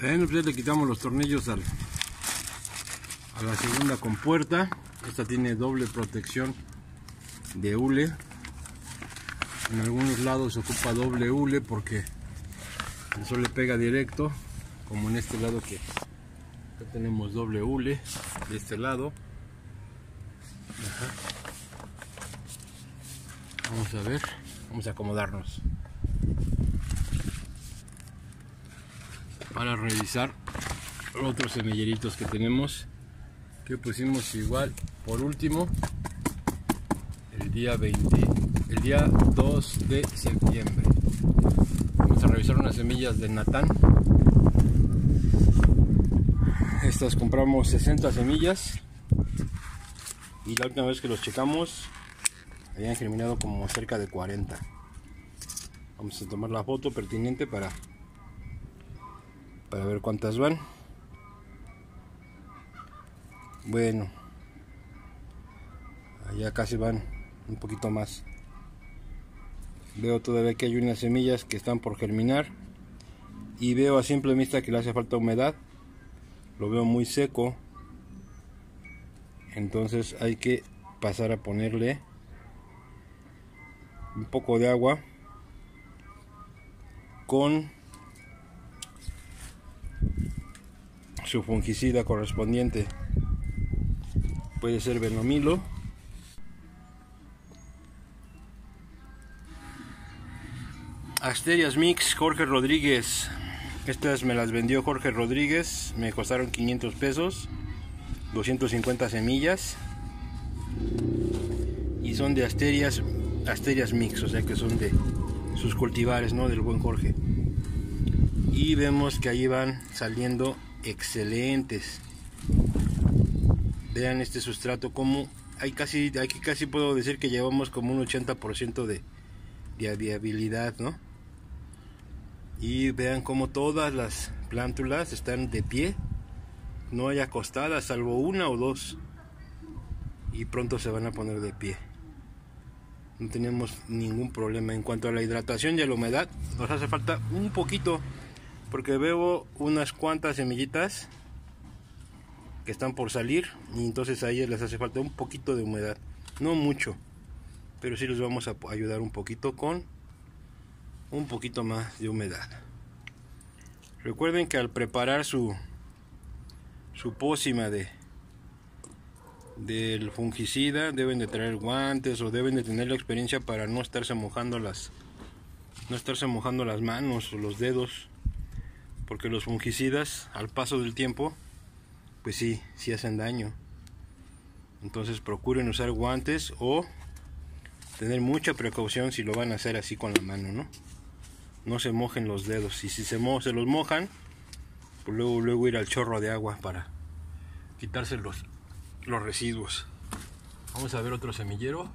Bueno, pues ya le quitamos los tornillos al, a la segunda compuerta. Esta tiene doble protección de hule. En algunos lados ocupa doble hule porque el sol le pega directo, como en este lado que acá tenemos doble hule de este lado. Vamos a ver, vamos a acomodarnos. Para revisar otros semilleritos que tenemos que pusimos igual. Por último el día 20 el día 2 de septiembre. Vamos a revisar unas semillas de Natán. Estas compramos 60 semillas. Y la última vez que los checamos habían germinado como cerca de 40 vamos a tomar la foto pertinente para para ver cuántas van. Bueno allá casi van un poquito más. Veo todavía que hay unas semillas que están por germinar y veo a simple vista que le hace falta humedad. Lo veo muy seco. Entonces hay que pasar a ponerle un poco de agua con su fungicida correspondiente. Puede ser venomilo Asterias Mix Jorge Rodríguez. Estas me las vendió Jorge Rodríguez. Me costaron 500 pesos 250 semillas. Y son de Asterias Asterias Mix o sea que son de sus cultivares no del buen Jorge. Y vemos que ahí van saliendo excelentes. Vean este sustrato como hay casi aquí casi puedo decir que llevamos como un 80% de, de viabilidad no y vean como todas las plántulas están de pie no hay acostadas salvo una o dos y pronto se van a poner de pie. No tenemos ningún problema. En cuanto a la hidratación y a la humedad nos hace falta un poquito porque veo unas cuantas semillitas que están por salir y entonces a ellas les hace falta un poquito de humedad. No mucho pero sí les vamos a ayudar un poquito con un poquito más de humedad. Recuerden que al preparar su su pócima de del fungicida deben de traer guantes o deben de tener la experiencia para no estarse mojando las no estarse mojando las manos o los dedos porque los fungicidas al paso del tiempo pues sí, sí hacen daño. Entonces procuren usar guantes o tener mucha precaución si lo van a hacer así con la mano no no se mojen los dedos y si se, mo se los mojan pues luego luego ir al chorro de agua para quitarse los, los residuos. Vamos a ver otro semillero.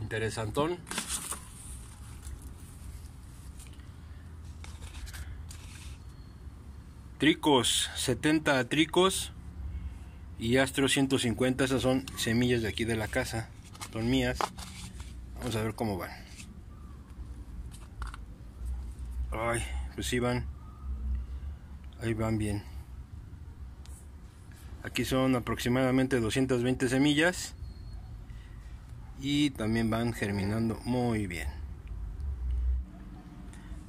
Interesantón tricos 70 tricos y astro 150 esas son semillas de aquí de la casa son mías. Vamos a ver cómo van. Ay pues sí van. Ahí van bien. Aquí son aproximadamente 220 semillas y también van germinando muy bien.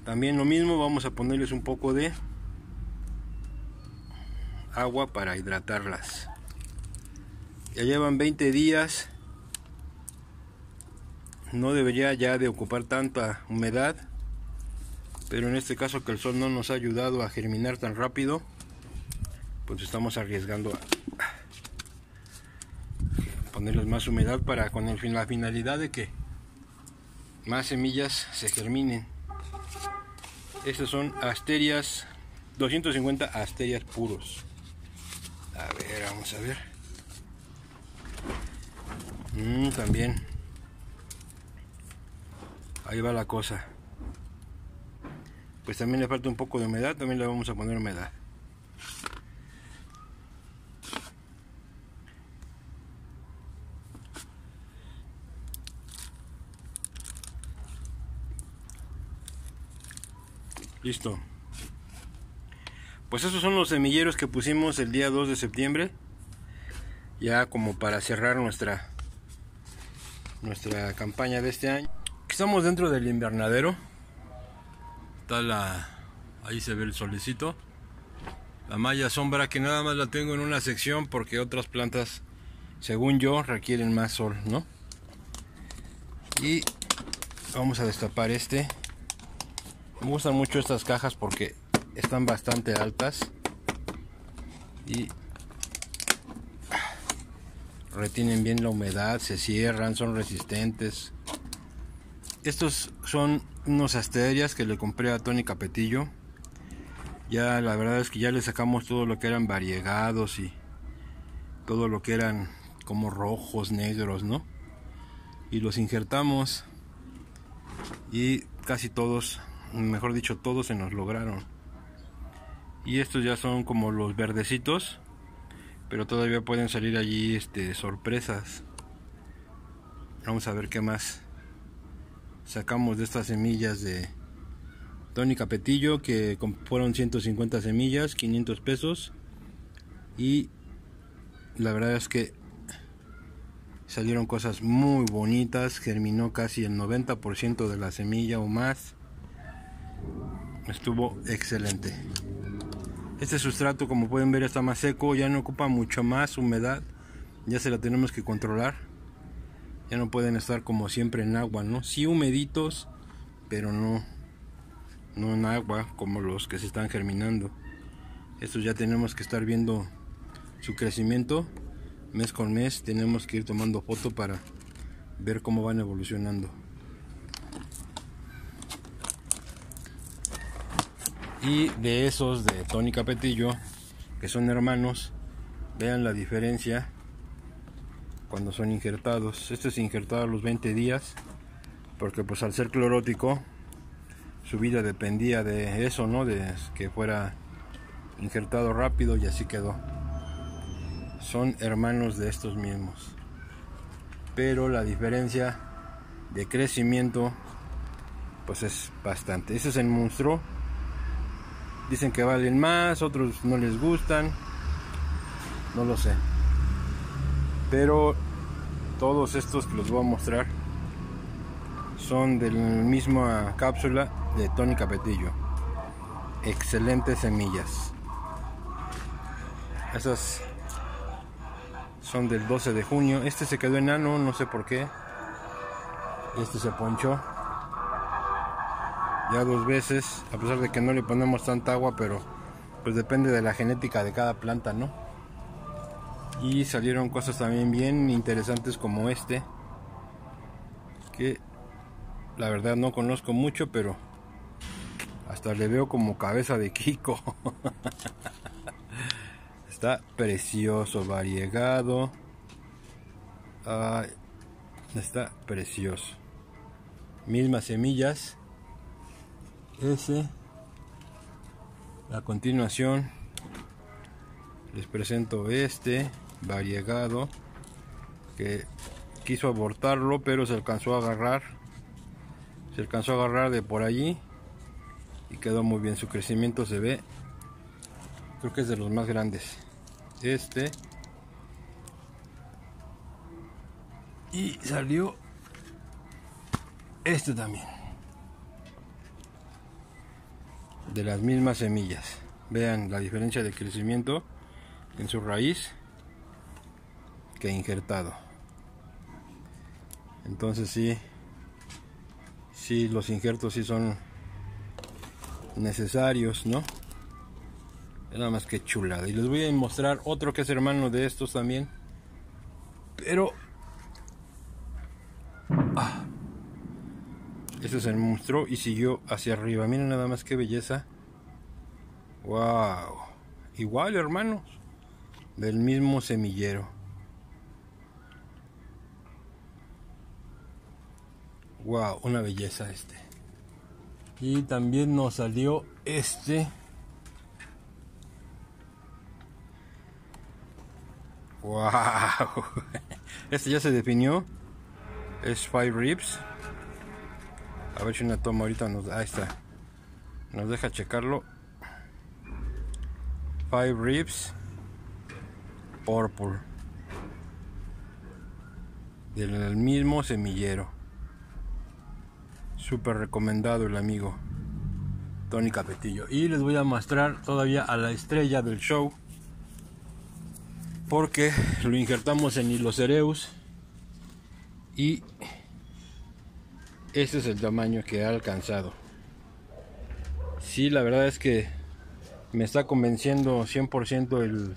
También lo mismo vamos a ponerles un poco de agua para hidratarlas. Ya llevan 20 días. No debería ya de ocupar tanta humedad. Pero en este caso que el sol no nos ha ayudado a germinar tan rápido. Pues estamos arriesgando a ponerles más humedad para con el, la finalidad de que más semillas se germinen. Estas son asterias, 250 asterias puros. Vamos a ver. Mm, también. Ahí va la cosa. Pues también le falta un poco de humedad, también le vamos a poner humedad. Listo. pues esos son los semilleros que pusimos el día 2 de septiembre. Ya como para cerrar nuestra nuestra campaña de este año. Estamos dentro del invernadero. Está la ahí se ve el solecito. La malla sombra que nada más la tengo en una sección porque otras plantas según yo requieren más sol, ¿no? Y vamos a destapar este. Me gustan mucho estas cajas porque están bastante altas y retienen bien la humedad, se cierran, son resistentes. Estos son unos asterias que le compré a Tony Capetillo. Ya la verdad es que ya le sacamos todo lo que eran variegados y todo lo que eran como rojos, negros, ¿no? Y los injertamos y casi todos, mejor dicho, todos se nos lograron y estos ya son como los verdecitos pero todavía pueden salir allí este sorpresas. Vamos a ver qué más sacamos de estas semillas de Tony Capetillo que fueron 150 semillas 500 pesos. Y la verdad es que salieron cosas muy bonitas germinó casi el 90% de la semilla o más. Estuvo excelente este sustrato como pueden ver está más seco, ya no ocupa mucho más humedad, ya se la tenemos que controlar. Ya no pueden estar como siempre en agua, ¿no? Sí humeditos, pero no, no en agua como los que se están germinando. Estos ya tenemos que estar viendo su crecimiento mes con mes. Tenemos que ir tomando foto para ver cómo van evolucionando. Y de esos de Tony Capetillo que son hermanos vean la diferencia cuando son injertados. Este es injertado a los 20 días porque pues al ser clorótico su vida dependía de eso no de que fuera injertado rápido y así quedó. Son hermanos de estos mismos. Pero la diferencia de crecimiento pues es bastante. Ese es el monstruo Dicen que valen más, otros no les gustan. No lo sé. Pero todos estos que los voy a mostrar son de la misma cápsula de Tony Capetillo. Excelentes semillas. Esas son del 12 de junio. Este se quedó enano, no sé por qué. Este se ponchó ya dos veces, a pesar de que no le ponemos tanta agua, pero pues depende de la genética de cada planta, ¿no? Y salieron cosas también bien interesantes como este, que la verdad no conozco mucho, pero hasta le veo como cabeza de Kiko. Está precioso, variegado. está precioso. Mismas semillas ese. A continuación les presento este variegado que quiso abortarlo pero se alcanzó a agarrar. Se alcanzó a agarrar de por allí y quedó muy bien. Su crecimiento se ve creo que es de los más grandes. Este. Y salió este también de las mismas semillas. Vean la diferencia de crecimiento en su raíz que injertado. Entonces sí, sí los injertos sí son necesarios, ¿no? Nada más que chulada. Y les voy a mostrar otro que es hermano de estos también. Pero... este se mostró y siguió hacia arriba. Miren nada más qué belleza. Wow. Igual, hermanos. Del mismo semillero. Wow, una belleza este. Y también nos salió este. Wow. Este ya se definió. Es Five Ribs. A ver si una toma ahorita nos... Ahí está. Nos deja checarlo. Five Ribs. Purple. Del mismo semillero. Súper recomendado el amigo Tony Capetillo. Y les voy a mostrar todavía a la estrella del show. Porque lo injertamos en Hilocereus y este es el tamaño que ha alcanzado. Sí la verdad es que me está convenciendo 100% el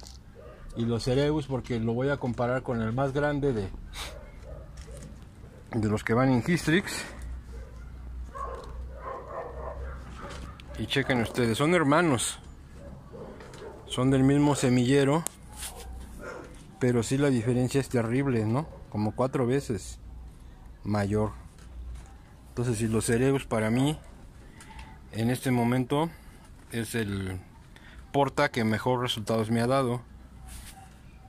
Hilocereus porque lo voy a comparar con el más grande de de los que van en Histrix. Y chequen ustedes son hermanos. Son del mismo semillero pero sí la diferencia es terrible no como cuatro veces mayor entonces si los cerebros para mí en este momento es el porta que mejor resultados me ha dado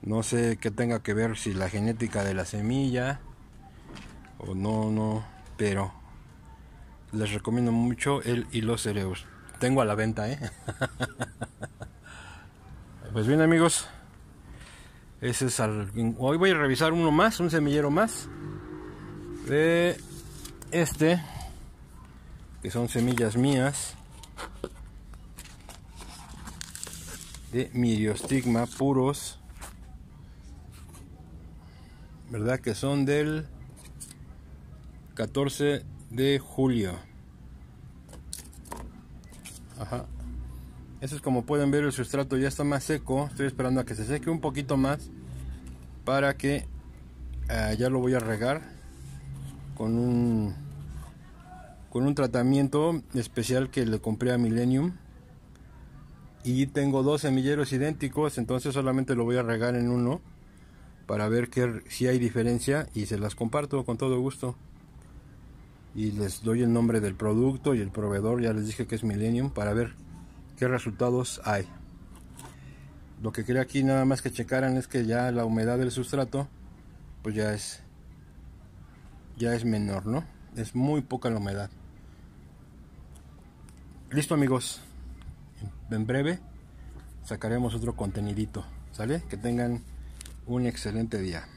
no sé qué tenga que ver si la genética de la semilla o no no pero les recomiendo mucho el y los tengo a la venta ¿eh? pues bien amigos ese es hoy voy a revisar uno más un semillero más de este que son semillas mías de miriostigma puros verdad que son del 14 de julio Ajá. Eso es como pueden ver el sustrato ya está más seco. Estoy esperando a que se seque un poquito más para que uh, ya lo voy a regar con un con un tratamiento especial que le compré a Millennium. Y tengo dos semilleros idénticos entonces solamente lo voy a regar en uno para ver si hay diferencia y se las comparto con todo gusto. Y les doy el nombre del producto y el proveedor ya les dije que es Millennium para ver qué resultados hay. Lo que quería aquí nada más que checaran es que ya la humedad del sustrato pues ya es ya es menor no es muy poca la humedad listo amigos. En breve sacaremos otro contenidito sale que tengan un excelente día